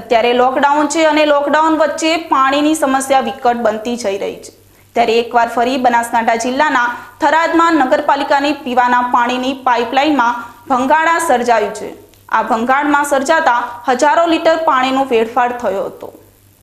અત્યારે લોકડાઉન છે અને લોકડાઉન વચ્ચે પાણીની સમસ્યા વિકટ બનતી જઈ રહી છે. ત્યારે એકવાર ફરી બનાસકાંઠા જિલ્લાના થરાદમાં નગરપાલિકાની પીવાના પાણીની પાઇપલાઇનમાં ભંગાણા સર્જાયું છે. આ ભંગાણમાં સર્જાતા હજારો લીટર પાણીનો વેડફાટ થયો હતો.